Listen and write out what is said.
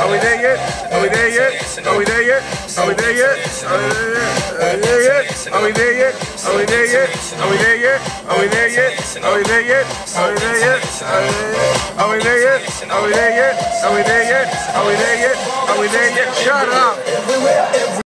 Are we there yet? Are we there yet? Are we there yet? Are we there yet? Are we there yet? Are we there yet? Are we there yet? Are we there yet? Are we there yet? Are we there yet? Are we there yet? Are we there yet? Are we there yet? Are we there yet? Are we there yet? Are we there yet? Shut up!